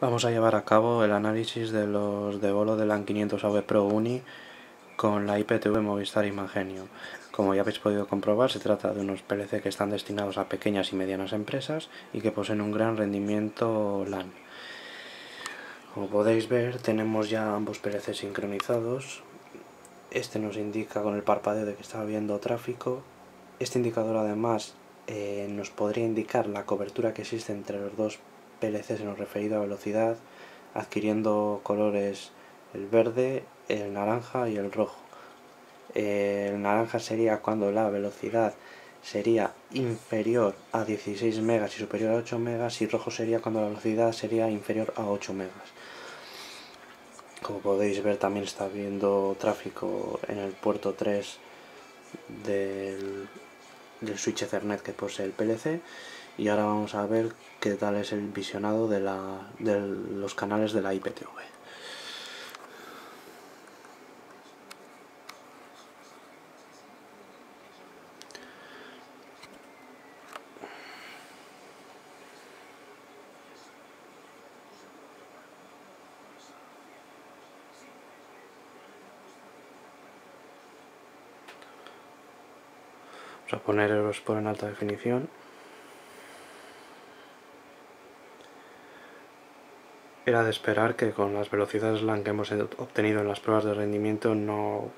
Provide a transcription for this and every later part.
Vamos a llevar a cabo el análisis de los de bolo de LAN 500AV Pro Uni con la IPTV Movistar Imagenio. Como ya habéis podido comprobar, se trata de unos PLC que están destinados a pequeñas y medianas empresas y que poseen un gran rendimiento LAN. Como podéis ver, tenemos ya ambos PLC sincronizados. Este nos indica con el parpadeo de que está habiendo tráfico. Este indicador además eh, nos podría indicar la cobertura que existe entre los dos PLCs en lo referido a velocidad, adquiriendo colores el verde, el naranja y el rojo. El naranja sería cuando la velocidad sería inferior a 16 megas y superior a 8 megas y rojo sería cuando la velocidad sería inferior a 8 megas. Como podéis ver también está habiendo tráfico en el puerto 3 del, del switch Ethernet que posee el PLC y ahora vamos a ver qué tal es el visionado de, la, de los canales de la IPTV. Vamos a poner por en alta definición. Era de esperar que con las velocidades LAN que hemos obtenido en las pruebas de rendimiento no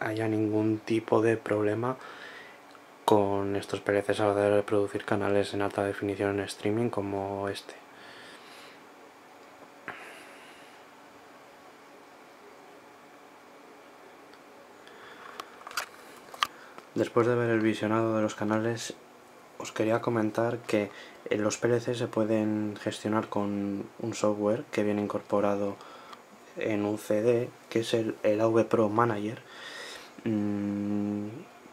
haya ningún tipo de problema con estos PLCs a la hora de reproducir canales en alta definición en streaming como este. Después de ver el visionado de los canales os quería comentar que eh, los PLC se pueden gestionar con un software que viene incorporado en un CD, que es el, el AV Pro Manager. Mm,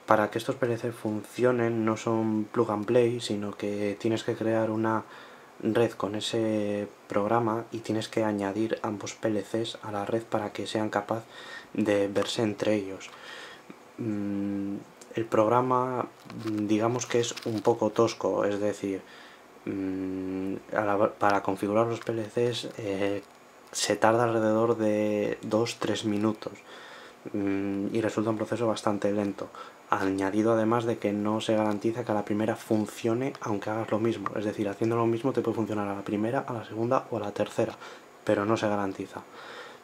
para que estos PLC funcionen no son plug and play, sino que tienes que crear una red con ese programa y tienes que añadir ambos PLCs a la red para que sean capaces de verse entre ellos. El programa digamos que es un poco tosco, es decir, mm, para configurar los PLCs eh, se tarda alrededor de 2-3 minutos mm, y resulta un proceso bastante lento. Añadido además de que no se garantiza que a la primera funcione aunque hagas lo mismo, es decir, haciendo lo mismo te puede funcionar a la primera, a la segunda o a la tercera, pero no se garantiza.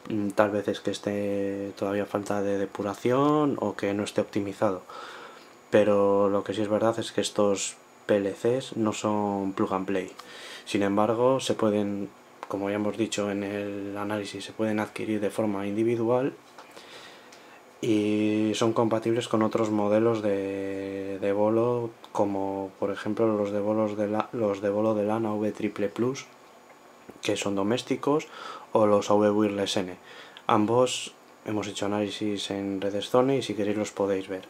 Mm, tal vez es que esté todavía falta de depuración o que no esté optimizado pero lo que sí es verdad es que estos PLCs no son plug and play. Sin embargo, se pueden, como ya hemos dicho en el análisis, se pueden adquirir de forma individual y son compatibles con otros modelos de, de bolo como por ejemplo los de bolos de la, los de bolo de LAN V Triple Plus que son domésticos o los AV. Ambos hemos hecho análisis en Redstone y si queréis los podéis ver.